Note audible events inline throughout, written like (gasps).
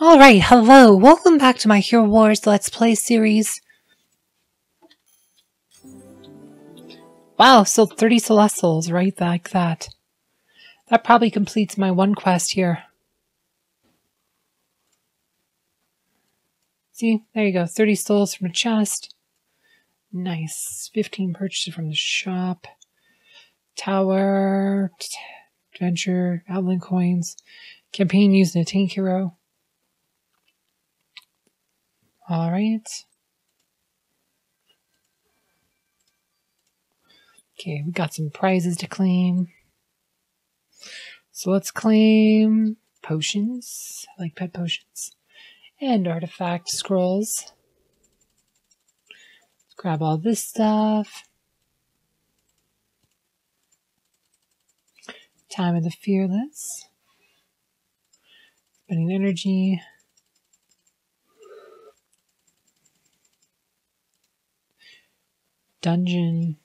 Alright, hello. Welcome back to my Hero Wars Let's Play series. Wow, still 30 Celestials, right like that. That probably completes my one quest here. See, there you go. 30 souls from a chest. Nice. 15 purchased from the shop. Tower. Adventure. Outland coins. Campaign using a tank hero. All right. Okay, we got some prizes to claim. So let's claim potions, like pet potions, and artifact scrolls. Let's grab all this stuff. Time of the Fearless. Spending energy. Dungeon.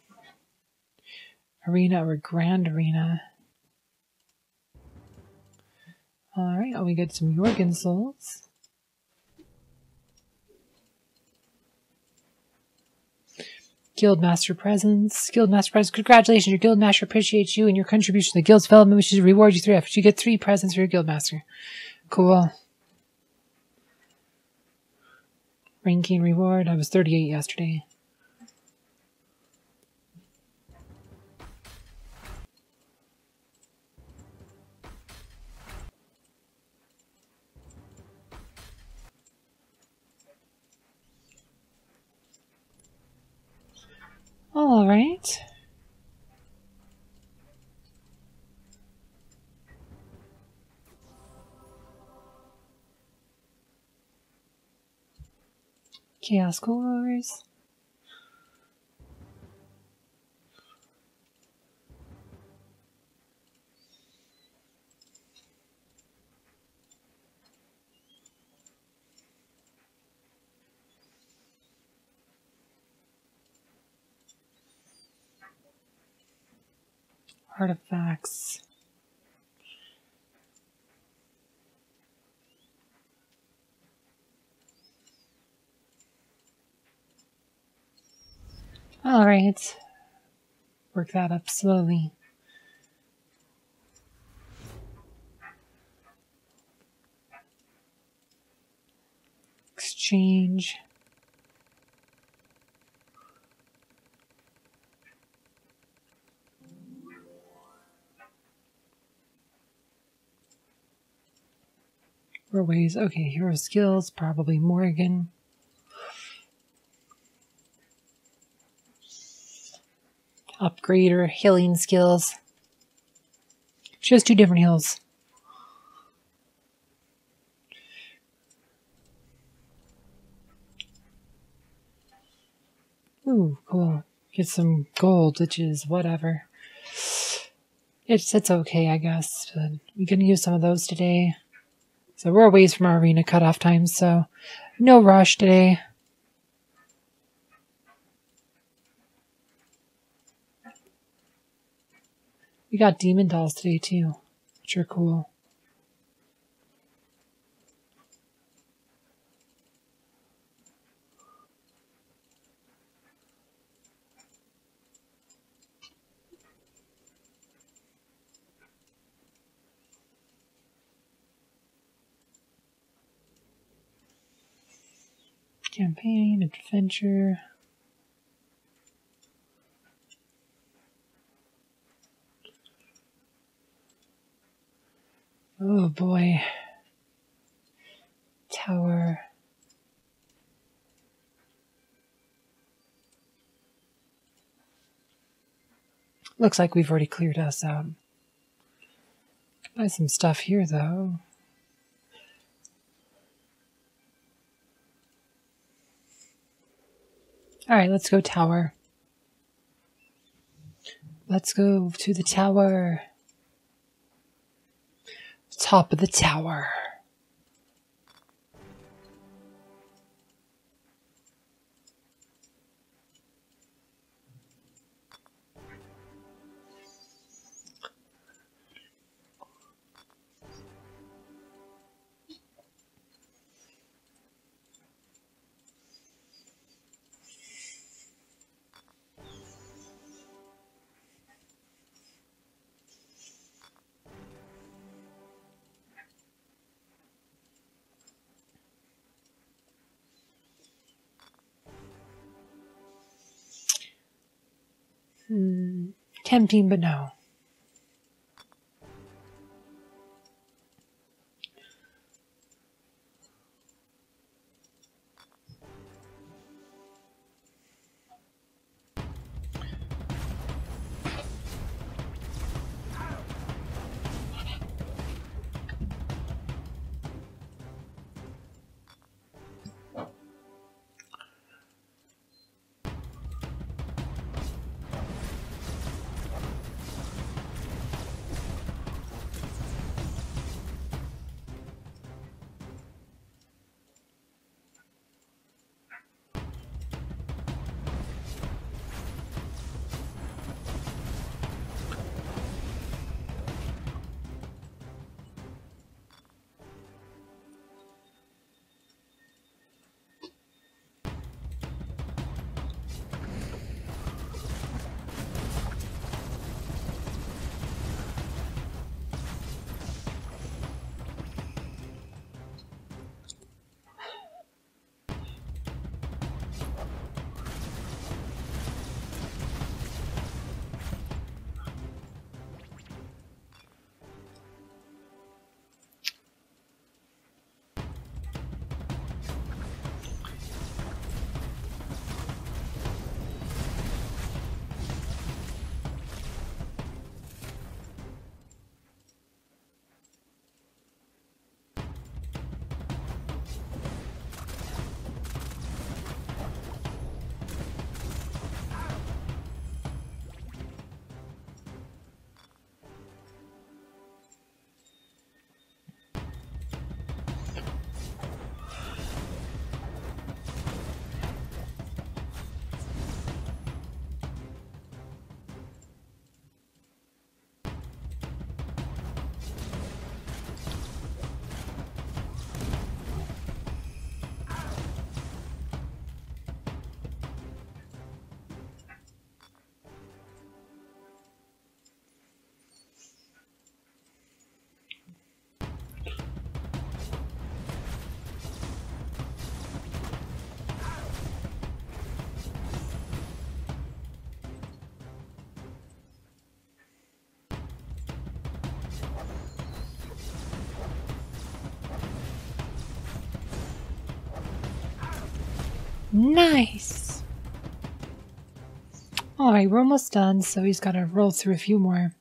Arena or Grand Arena. Alright, oh, we get some Jorgen souls. Guildmaster presents. Guildmaster presents. Congratulations, your Guildmaster appreciates you and your contribution to the Guild's development, which is reward you three efforts. You get three presents for your Guildmaster. Cool. Ranking reward. I was 38 yesterday. All right. Chaos cores. Artifacts. All right. Work that up slowly. Exchange. Ways. Okay, hero skills, probably Morrigan. upgrade her healing skills. She has two different heals. Ooh, cool. Get some gold, which is whatever. It's it's okay, I guess. Uh, but we're gonna use some of those today. So we're a ways from our arena cutoff time, so no rush today. We got demon dolls today too, which are cool. Campaign, adventure. Oh boy. Tower. Looks like we've already cleared us out. Buy some stuff here though. Alright, let's go tower. Let's go to the tower top of the tower. Hmm, tempting, but no. Nice! Alright, we're almost done, so he's got to roll through a few more.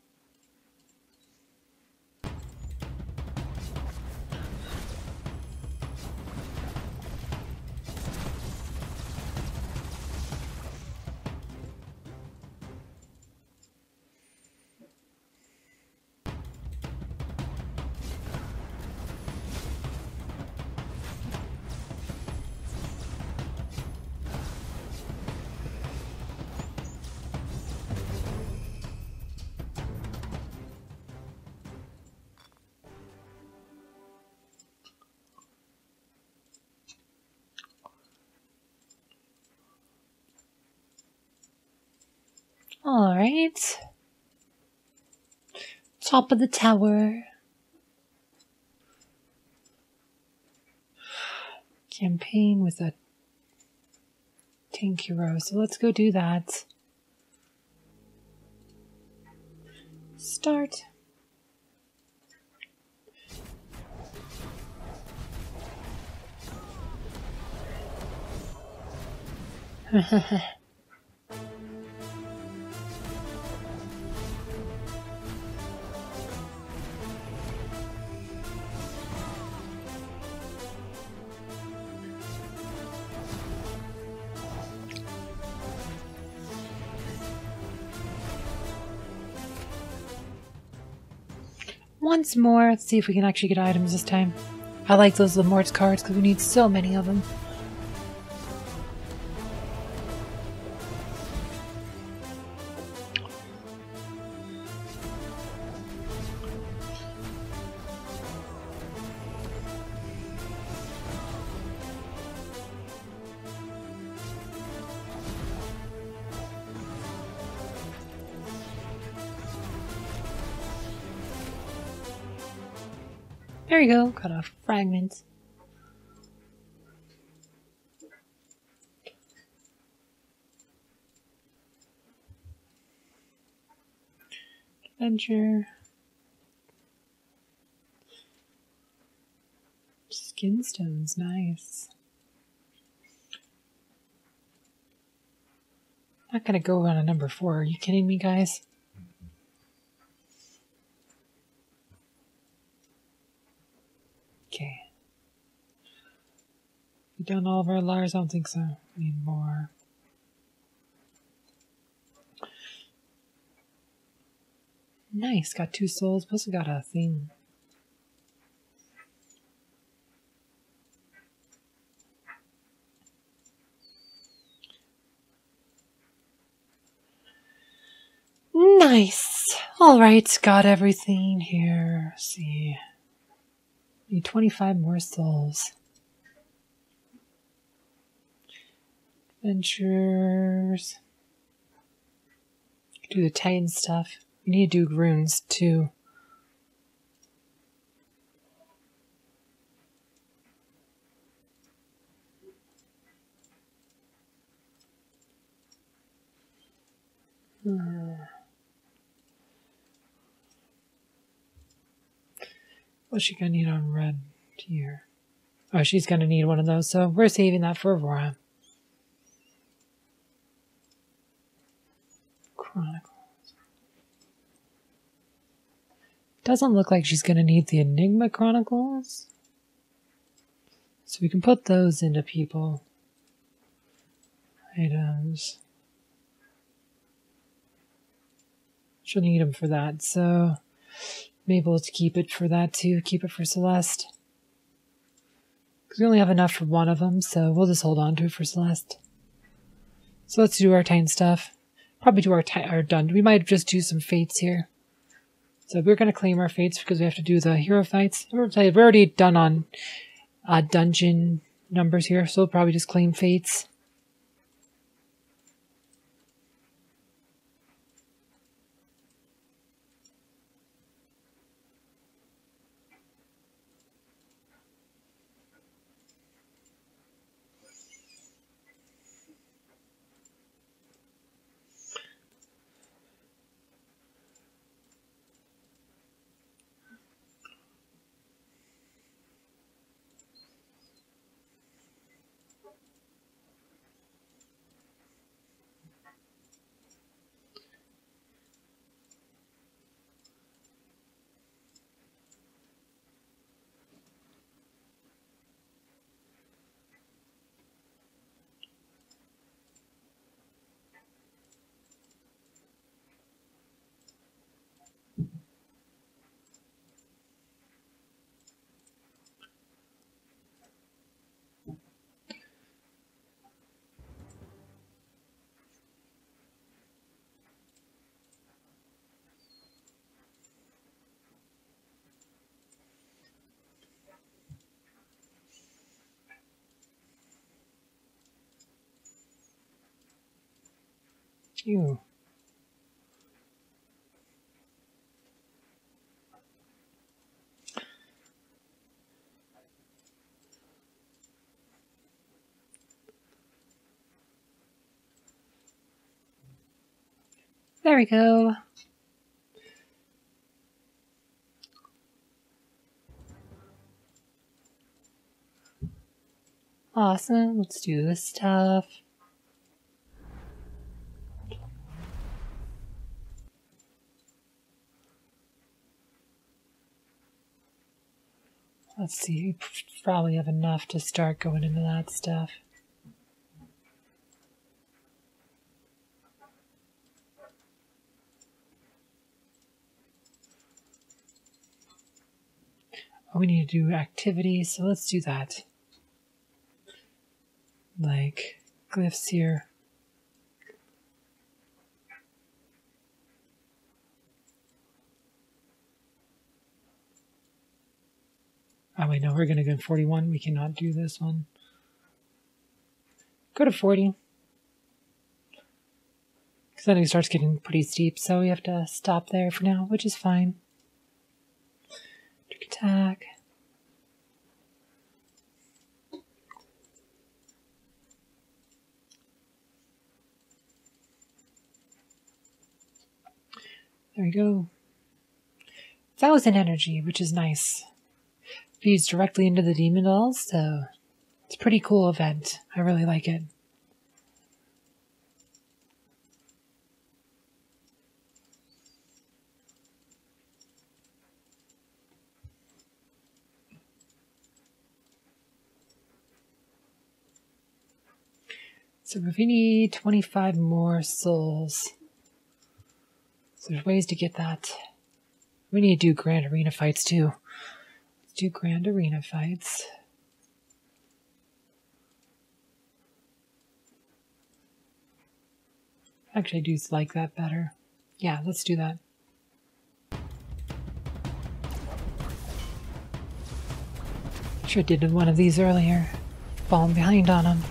Right. Top of the tower. Campaign with a tank hero. So let's go do that. Start. (laughs) Once more, let's see if we can actually get items this time. I like those Lemort's cards because we need so many of them. There you go, cut off fragments. Adventure. Skin stones, nice. Not gonna go on a number four. Are you kidding me, guys? Okay. We done all of our Lars? I don't think so. Need more. Nice, got two souls, plus we got a thing. Nice. All right, got everything here. Let's see. Need 25 more souls. Adventures. Do the Titan stuff. We need to do runes too. Hmm. What's she gonna need on red here? Oh, she's gonna need one of those, so we're saving that for Aurora. Chronicles. Doesn't look like she's gonna need the Enigma Chronicles. So we can put those into people. Items. She'll need them for that, so I'm able to keep it for that too. Keep it for Celeste. Because we only have enough for one of them, so we'll just hold on to it for Celeste. So let's do our Titan stuff. Probably do our, our done. We might just do some fates here. So we're going to claim our fates because we have to do the hero fights. We're already done on uh, dungeon numbers here, so we'll probably just claim fates. You. There we go. Awesome. Let's do this stuff. Let's see, you probably have enough to start going into that stuff. Oh, we need to do activities, so let's do that. Like glyphs here. Oh wait, no, we're gonna go 41. We cannot do this one. Go to 40. Because then it starts getting pretty steep, so we have to stop there for now, which is fine. Attack. There we go. thousand energy, which is nice. Feeds directly into the demon dolls, so it's a pretty cool event. I really like it. So we need 25 more souls. So there's ways to get that. We need to do grand arena fights too. Do grand arena fights. Actually, I do like that better. Yeah, let's do that. Sure did one of these earlier. Falling behind on them.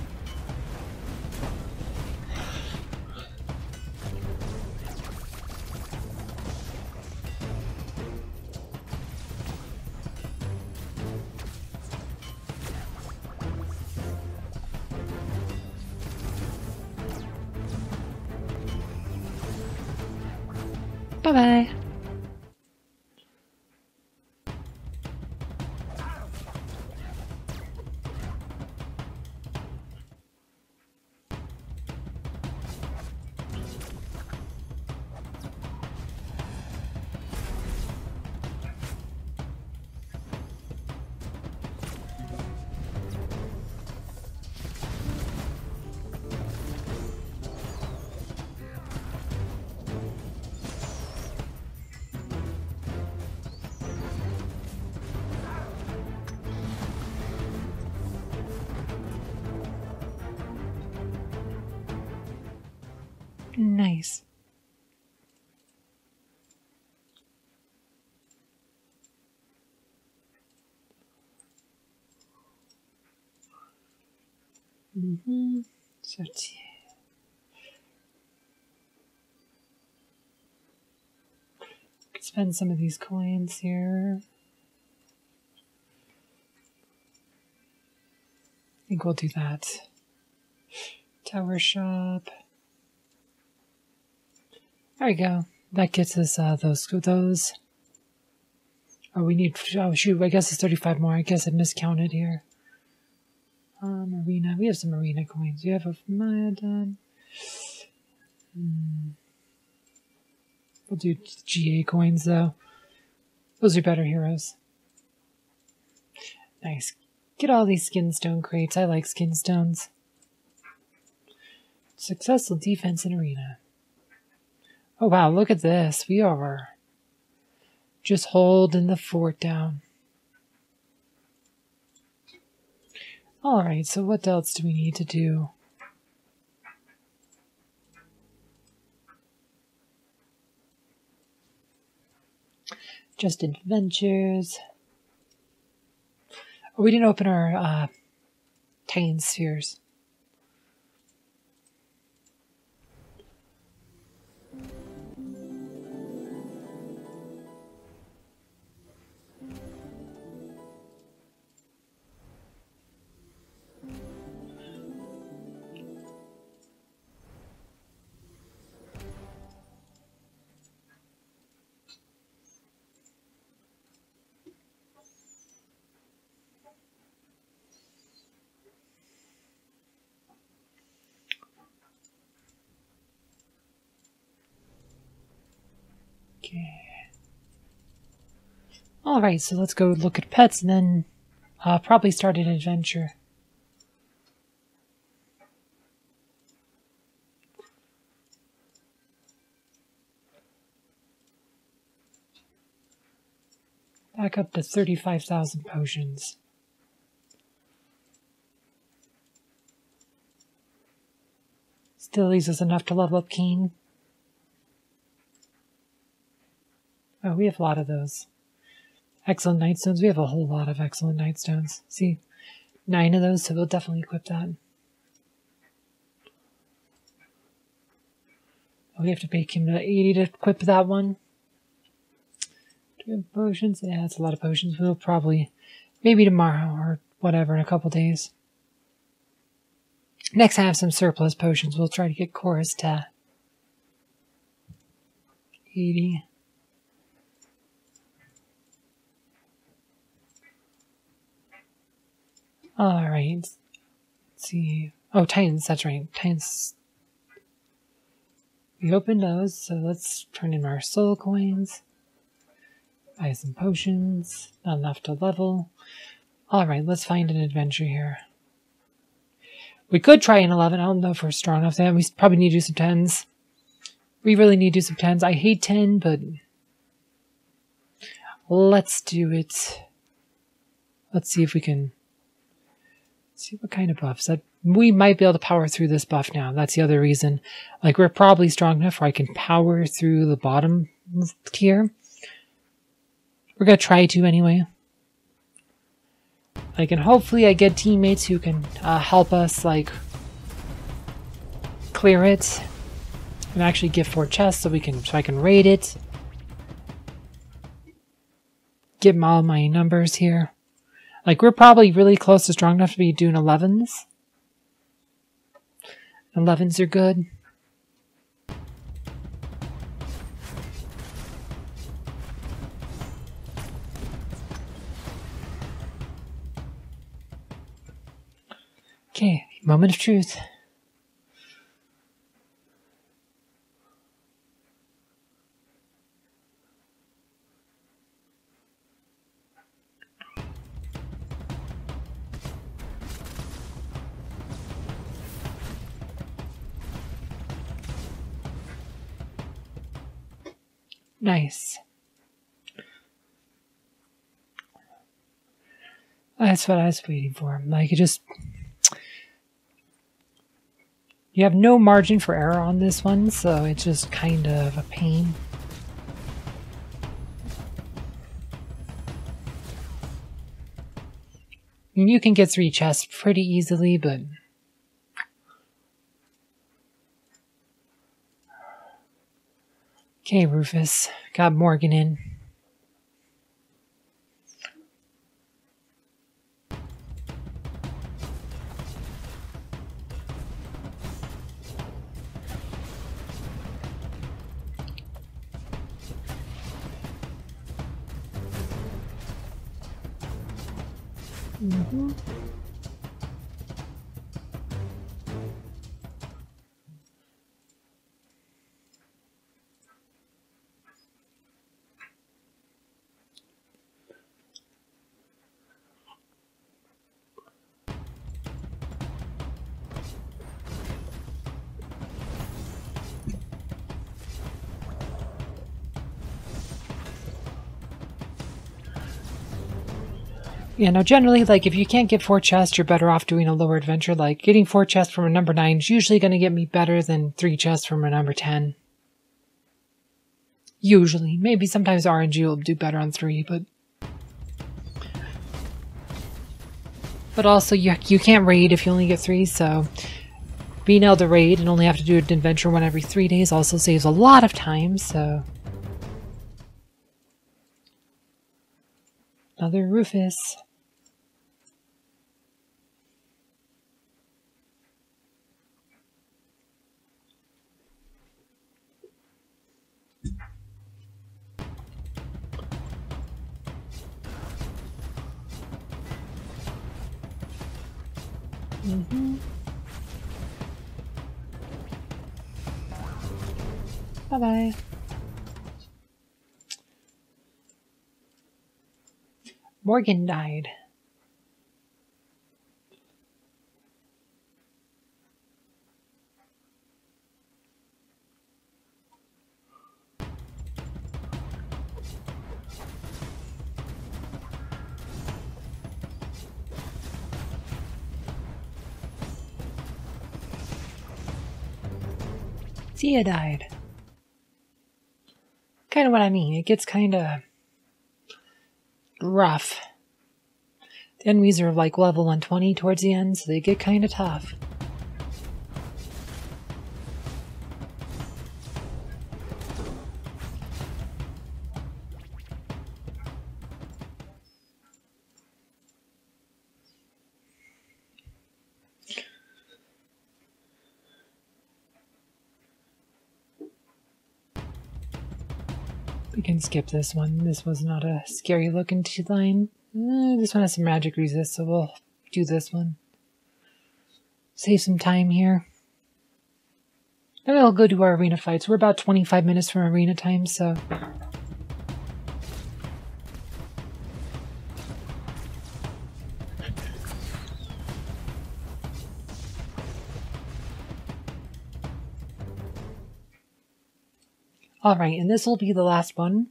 Mm-hmm. Sortier. Could spend some of these coins here. I think we'll do that. Tower shop. There we go. That gets us uh, those those. Oh, we need. Oh shoot! I guess it's thirty-five more. I guess I miscounted here. Um, arena. We have some arena coins. We have a Maya done. Hmm. We'll do GA coins though. Those are better heroes. Nice. Get all these skinstone crates. I like skinstones. Successful defense in arena. Oh wow, look at this. We are just holding the fort down. Alright, so what else do we need to do? Just adventures. Oh, we didn't open our uh, Titan spheres. All right, so let's go look at pets and then uh, probably start an adventure. Back up to 35,000 potions. Still leaves us enough to level up Keen. Oh, we have a lot of those. Excellent Nightstones. We have a whole lot of excellent Nightstones. See, nine of those, so we'll definitely equip that. We have to pay him to 80 to equip that one. Do we have potions? Yeah, that's a lot of potions. We'll probably, maybe tomorrow or whatever in a couple days. Next I have some surplus potions. We'll try to get Corvus to 80. All right. Let's see. Oh, Titans. That's right. Titans. We opened those, so let's turn in our soul coins. Buy some potions. Not enough to level. All right, let's find an adventure here. We could try an 11. I don't know if we're strong enough that. We probably need to do some 10s. We really need to do some 10s. I hate 10, but let's do it. Let's see if we can see what kind of buffs that we might be able to power through this buff now. That's the other reason. Like we're probably strong enough where I can power through the bottom tier. We're gonna try to anyway. Like, and hopefully I get teammates who can uh, help us, like, clear it. And actually get four chests so we can, so I can raid it. Get all my numbers here. Like, we're probably really close to strong enough to be doing 11s. 11s are good. Okay, moment of truth. Nice. That's what I was waiting for. Like, it just you have no margin for error on this one, so it's just kind of a pain. you can get three chests pretty easily, but... Okay, Rufus. Got Morrigan in. Yeah, know, generally, like, if you can't get four chests, you're better off doing a lower adventure. Like, getting four chests from a number nine is usually going to get me better than three chests from a number 10. Usually. Maybe sometimes RNG will do better on three, but... But also, you, you can't raid if you only get three, so... Being able to raid and only have to do an adventure one every three days also saves a lot of time, so... Another Rufus. Mm-hmm. Bye-bye. Morrigan died. Died. Kind of what I mean. It gets kind of rough. The enemies are like level 120 towards the end, so they get kind of tough. Skip this one. This was not a scary looking line. Uh, this one has some magic resist, so we'll do this one. Save some time here. Then we'll go do our arena fights. We're about 25 minutes from arena time, so... Alright, and this will be the last one.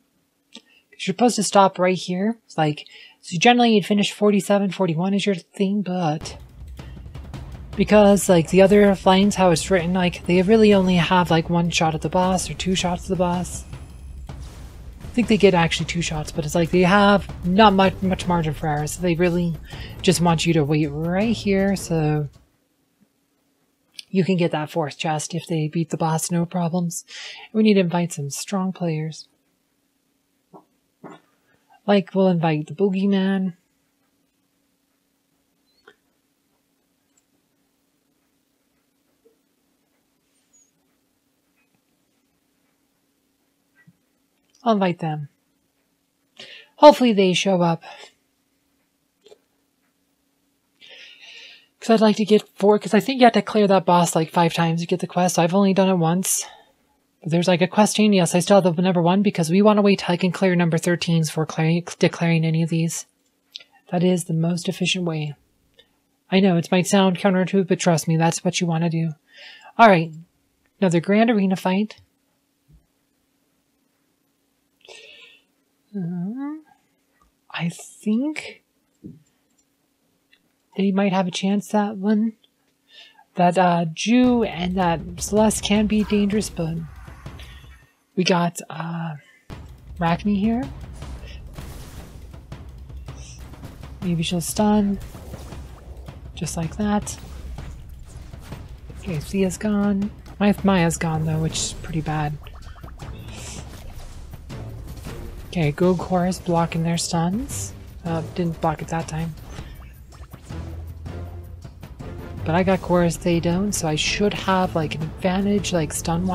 You're supposed to stop right here. It's like, so generally you'd finish 47, 41 is your thing, but because like the other lines, how it's written, like they really only have like one shot at the boss or two shots at the boss. I think they get actually two shots, but it's like they have not much much margin for error, so they really just want you to wait right here so you can get that fourth chest if they beat the boss no problems. We need to invite some strong players. Like we'll invite the boogeyman. I'll invite them. Hopefully they show up. Because I'd like to get four, because I think you have to clear that boss like five times to get the quest. So I've only done it once. There's like a question. Yes, I still have the number one because we want to wait till I can clear number 13s before declaring any of these. That is the most efficient way. I know it might sound counterintuitive, but trust me, that's what you want to do. Alright, another grand arena fight. Uh, I think they might have a chance that one. That uh, Jhu and that Celeste can be dangerous, but we got uh, here. Maybe she'll stun. Just like that. Okay, Thea's gone. My Maya's gone though, which is pretty bad. Okay, go is blocking their stuns. Uh, didn't block it that time. But I got Corvus, they don't, so I should have like an advantage, like stun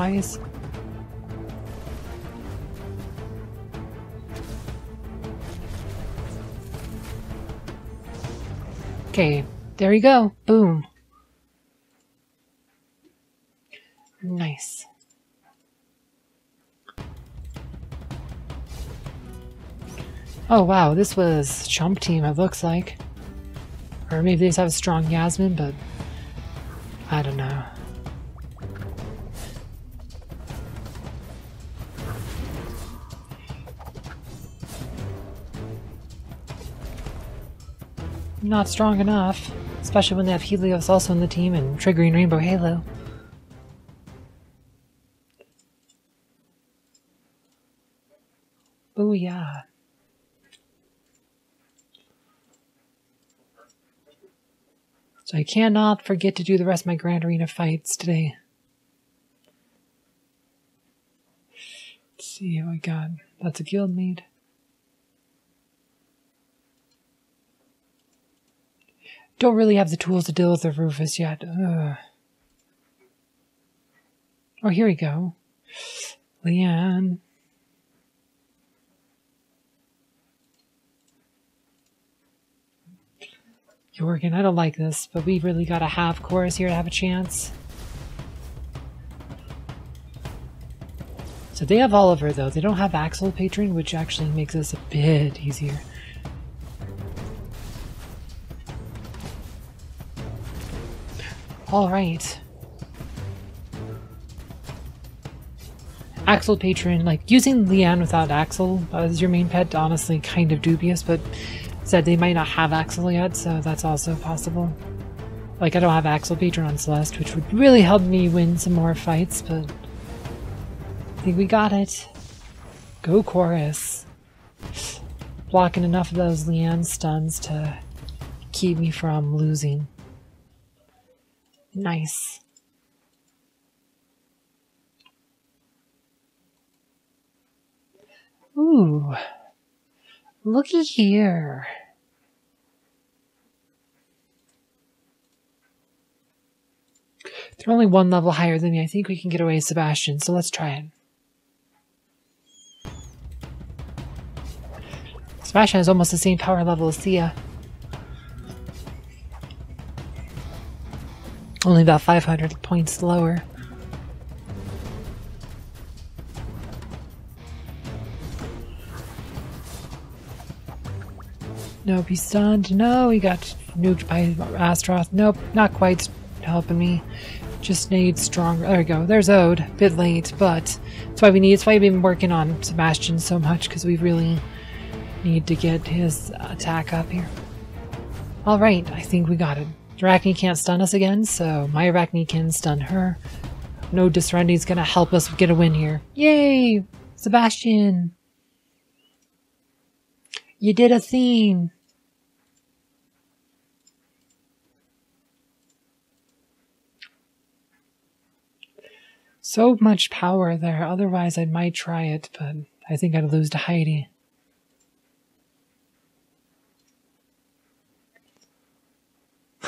Okay, there you go. Boom. Nice. Oh wow, this was Chump Team, it looks like. Or maybe they have a strong Yasmine, but I don't know. Not strong enough, especially when they have Helios also in the team and triggering Rainbow Halo. Booyah. So I cannot forget to do the rest of my Grand Arena fights today. Let's see how I got. That's a Guildmaid. Don't really have the tools to deal with the Rufus yet. Ugh. Oh, here we go. Lian. Jorgen, I don't like this, but we really gotta have Corvus here to have a chance. So they have Oliver, though. They don't have Axel Patron, which actually makes this a bit easier. Alright. Axel Patron, like, using Lian without Axel uh, as your main pet, honestly, kind of dubious, but said they might not have Axel yet, so that's also possible. Like, I don't have Axel Patron on Celeste, which would really help me win some more fights, but I think we got it. Go Corvus. Blocking enough of those Lian stuns to keep me from losing. Nice. Ooh. Looky here. They're only one level higher than me. I think we can get away with Sebastian, so let's try it. Sebastian has almost the same power level as Thea. Only about 500 points lower. Nope, he's stunned. No, he got nuked by Astaroth. Nope, not quite helping me. Just need stronger. There we go. There's Ode. Bit late, but that's why we need. It's why we've been working on Sebastian so much because we really need to get his attack up here. All right, I think we got it. Arachne can't stun us again, so my Arachne can stun her. No Disrendi is gonna help us get a win here. Yay! Sebastian! You did a theme! So much power there, otherwise I might try it, but I think I'd lose to Heidi.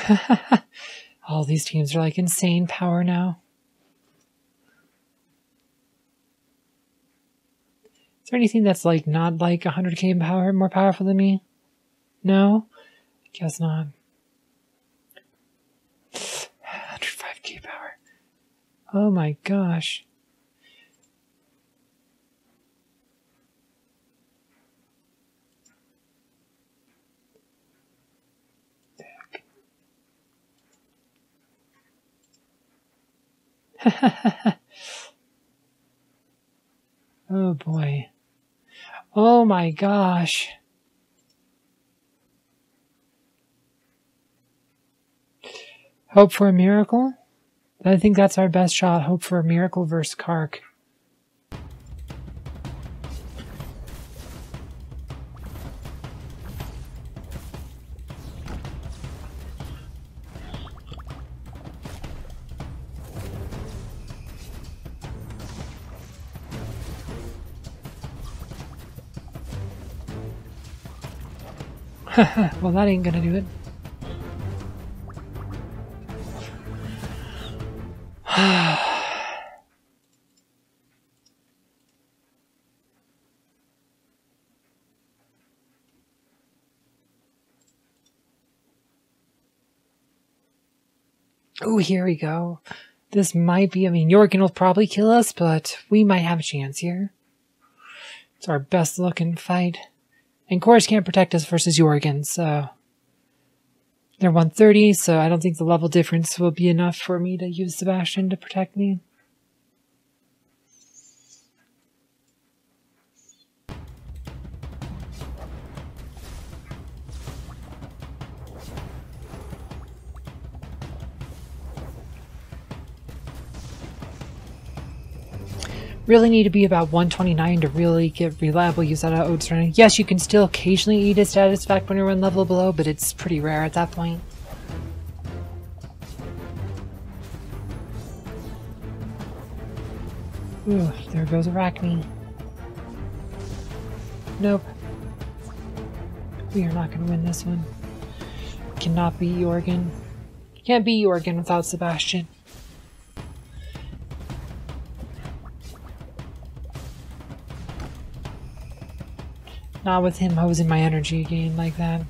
(laughs) All these teams are like insane power now. Is there anything that's like not like 100k power, more powerful than me? No? Guess not. (sighs) 105k power. Oh my gosh. (laughs) oh boy. Oh my gosh. Hope for a miracle? I think that's our best shot. Hope for a miracle versus K'arkh. (laughs) well, that ain't gonna do it. (sighs) oh, here we go. This might be, I mean, Jorgen will probably kill us, but we might have a chance here. It's our best looking fight. And Chorus can't protect us versus Jorgen, so... They're 130, so I don't think the level difference will be enough for me to use Sebastian to protect me. Really need to be about 129 to really get reliable use out of Odes running. Yes, you can still occasionally eat a status effect when you're one level below, but it's pretty rare at that point. Ooh, there goes Arachne. Nope. We are not going to win this one. Cannot beat Jorgen. Can't beat Jorgen without Sebastian. Not with him hosing my energy again like that.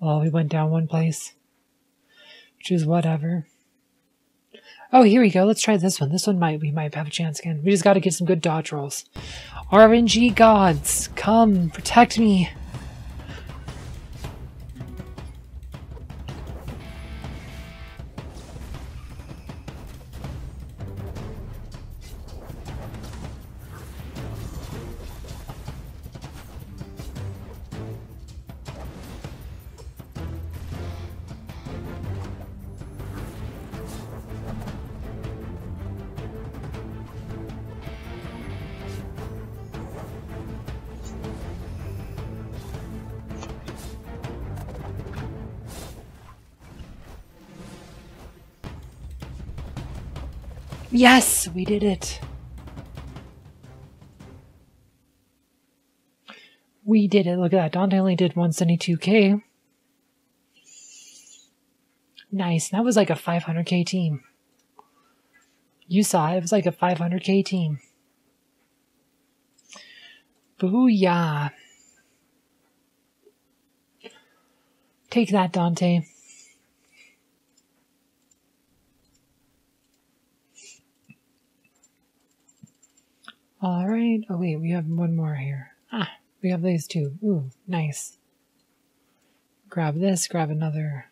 Well, we went down one place, which is whatever. Oh, here we go. Let's try this one. This one might we might have a chance again. We just got to get some good dodge rolls. RNG gods, come protect me. Yes, we did it. We did it. Look at that. Dante only did 172k. Nice. That was like a 500k team. You saw it. It was like a 500k team. Booyah. Take that, Dante. All right. Oh, wait, we have one more here. Ah, we have these two. Ooh, nice. Grab this, grab another.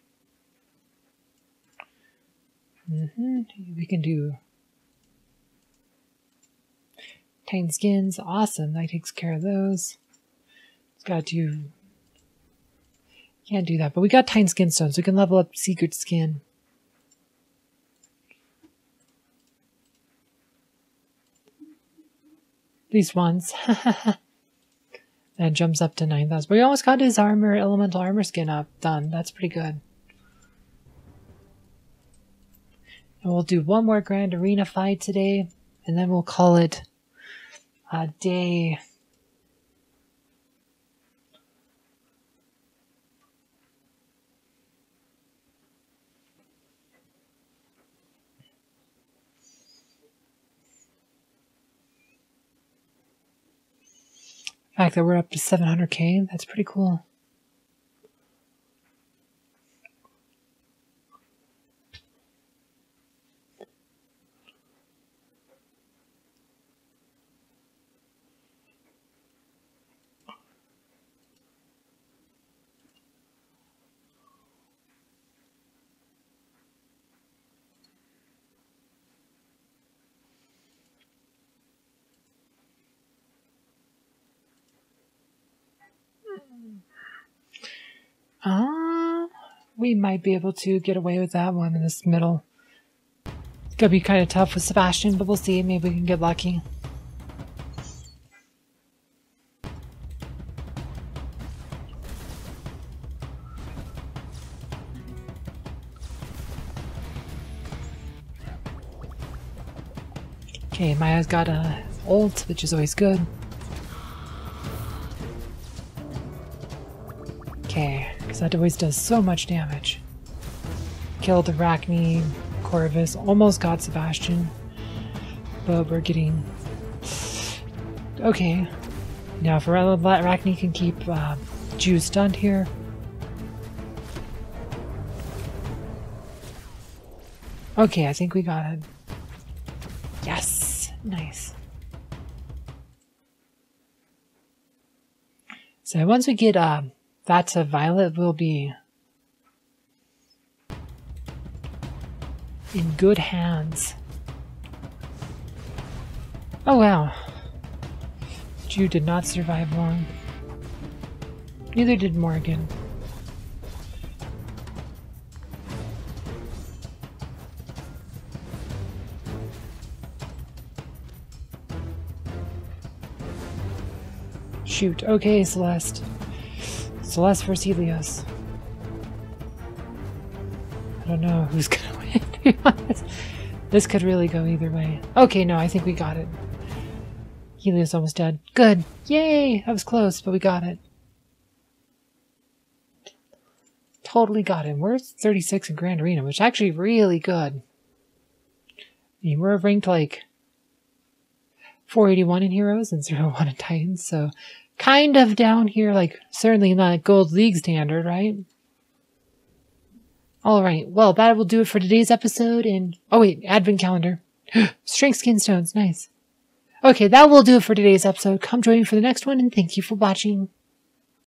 Mm-hmm. We can do Titan skins. Awesome. That takes care of those. It's got to. Can't do that, but we got Titan skin stones. We can level up secret skin. Least once. and jumps up to 9,000. But we almost got his armor, elemental armor skin up done. That's pretty good. And we'll do one more grand arena fight today, and then we'll call it a day. Fact that we're up to 700k, that's pretty cool. Uh, we might be able to get away with that one in this middle. It's gonna be kind of tough with Sebastian, but we'll see. Maybe we can get lucky. Okay, Maya's got a ult, which is always good. Because that always does so much damage. Killed Arachne, Corvus, almost got Sebastian. But we're getting... Okay. Now if Arachne can keep uh, Jhu stunned here. Okay, I think we got it. Yes! Nice. So once we get uh, that's a violet will be in good hands. Oh wow. Jhu did not survive long. Neither did Morrigan. Shoot. Okay, Celeste. Celeste versus Helios. I don't know who's (laughs) gonna win, to be honest. This could really go either way. Okay, no, I think we got it. Helios almost dead. Good. Yay! That was close, but we got it. Totally got him. We're 36 in Grand Arena, which is actually really good. I mean, we're ranked like 481 in Heroes and 01 in Titans, so kind of down here, like certainly not Gold League standard, right? All right. Well, that will do it for today's episode. And oh wait, advent calendar, (gasps) strength skin stones, nice. Okay, that will do it for today's episode. Come join me for the next one, and thank you for watching.